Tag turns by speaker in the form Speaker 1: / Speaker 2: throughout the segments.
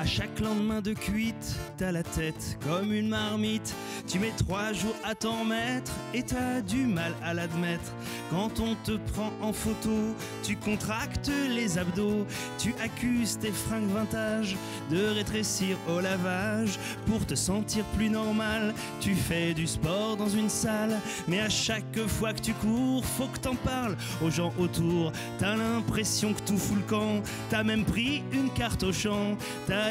Speaker 1: À chaque lendemain de cuite, t'as la tête comme une marmite. Tu mets trois jours à t'en mettre et t'as du mal à l'admettre. Quand on te prend en photo, tu contractes les abdos. Tu accuses tes fringues vintage de rétrécir au lavage. Pour te sentir plus normal, tu fais du sport dans une salle. Mais à chaque fois que tu cours, faut que t'en parles aux gens autour. T'as l'impression que tout fout le camp. T'as même pris une carte au champ.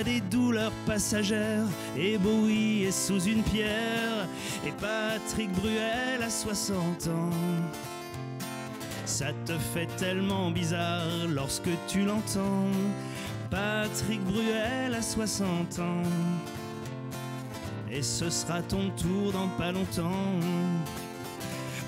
Speaker 1: Des douleurs passagères. Et sous une pierre. Et Patrick Bruel a 60 ans. Ça te fait tellement bizarre lorsque tu l'entends. Patrick Bruel a 60 ans. Et ce sera ton tour dans pas longtemps.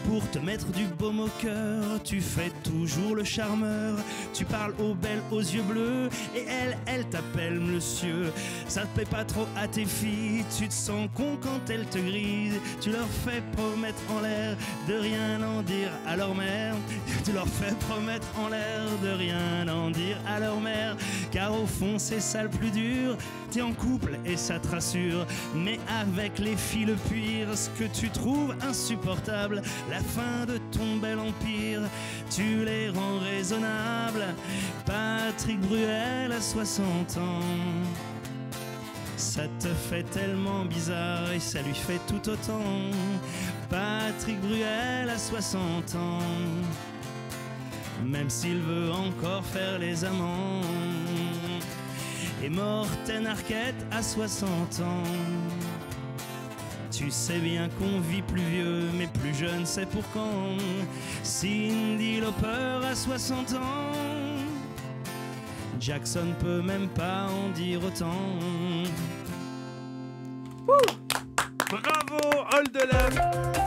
Speaker 1: Pour te mettre du baume au cœur, tu fais toujours le charmeur. Tu parles aux belles aux yeux bleus et elle, elle t'appelle monsieur. Ça te plaît pas trop à tes filles, tu te sens con quand elles te grisent. Tu leur fais promettre en l'air de rien en dire à leur mère. Tu leur fais promettre en l'air de rien en dire à leur. Car au fond, c'est ça le plus dur. T'es en couple et ça te rassure. Mais avec les filles, le pire, ce que tu trouves insupportable, la fin de ton bel empire, tu les rends raisonnables. Patrick Bruel a 60 ans. Ça te fait tellement bizarre et ça lui fait tout autant. Patrick Bruel a 60 ans. Même s'il veut encore faire les amants. Et Morten Arquette a 60 ans. Tu sais bien qu'on vit plus vieux, mais plus jeune, c'est pour quand? Cindy Lauper a 60 ans. Jackson peut même pas en dire autant.
Speaker 2: Bravo, Hold de